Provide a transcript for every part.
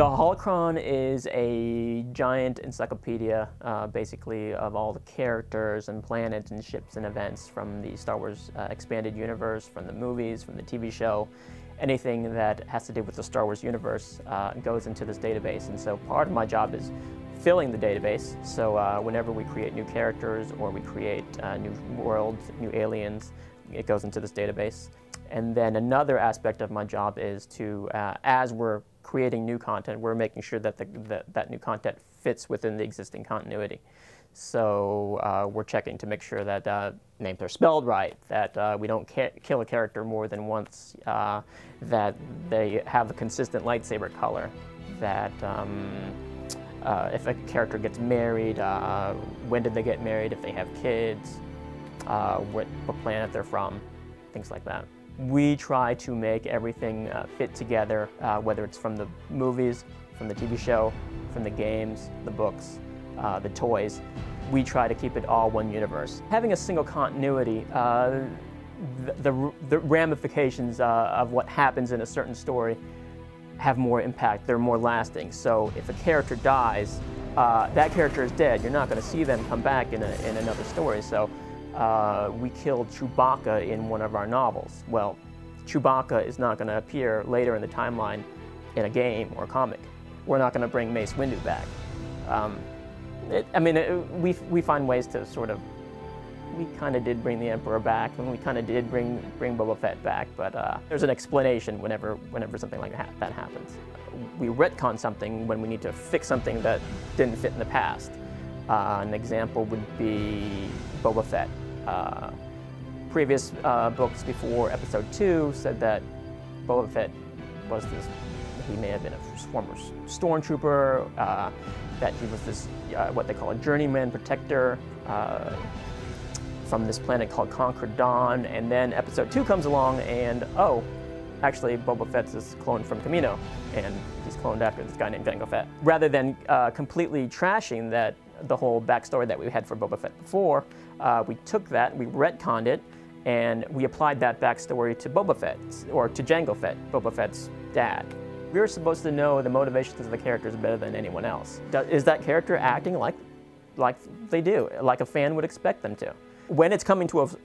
The Holocron is a giant encyclopedia, uh, basically, of all the characters and planets and ships and events from the Star Wars uh, expanded universe, from the movies, from the TV show. Anything that has to do with the Star Wars universe uh, goes into this database. And so part of my job is filling the database. So uh, whenever we create new characters or we create uh, new worlds, new aliens, it goes into this database. And then another aspect of my job is to, uh, as we're creating new content, we're making sure that the, the, that new content fits within the existing continuity. So uh, we're checking to make sure that uh, names are spelled right, that uh, we don't kill a character more than once, uh, that they have a consistent lightsaber color, that um, uh, if a character gets married, uh, when did they get married, if they have kids, what, what planet they're from, things like that. We try to make everything uh, fit together, uh, whether it's from the movies, from the TV show, from the games, the books, uh, the toys. We try to keep it all one universe. Having a single continuity, uh, the, the, the, ramifications uh, of what happens in a certain story have more impact, they're more lasting. So if a character dies, uh, that character is dead. You're not going to see them come back in, a, in another story. So uh, we killed Chewbacca in one of our novels. Well, Chewbacca is not going to appear later in the timeline in a game or a comic. We're not going to bring Mace Windu back. Um, it, I mean, it, we, we find ways to sort of, we kind of did bring the Emperor back, and we kind of did bring, bring Boba Fett back, but uh, there's an explanation whenever, whenever something like that, that happens. We retcon something when we need to fix something that didn't fit in the past. Uh, an example would be Boba Fett. Uh, previous uh, books before Episode 2 said that Boba Fett was this, he may have been a former stormtrooper, uh, that he was this, uh, what they call a journeyman protector uh, from this planet called Concord Dawn, and then Episode 2 comes along and, oh, actually Boba Fett's is cloned from Kamino, and he's cloned after this guy named Jango Fett. Rather than uh, completely trashing that the whole backstory that we had for Boba Fett before, uh, we took that, we retconned it, and we applied that backstory to Boba Fett, or to Jango Fett, Boba Fett's dad. We were supposed to know the motivations of the characters better than anyone else. Is that character acting like, like they do, like a fan would expect them to? When it's coming to us,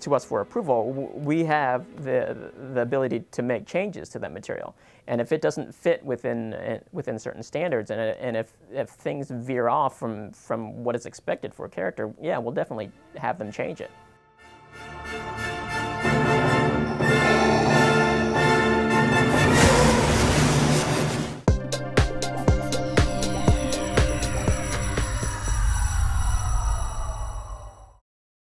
to us for approval, we have the, the ability to make changes to that material. And if it doesn't fit within, uh, within certain standards, and, and if, if things veer off from, from what is expected for a character, yeah, we'll definitely have them change it.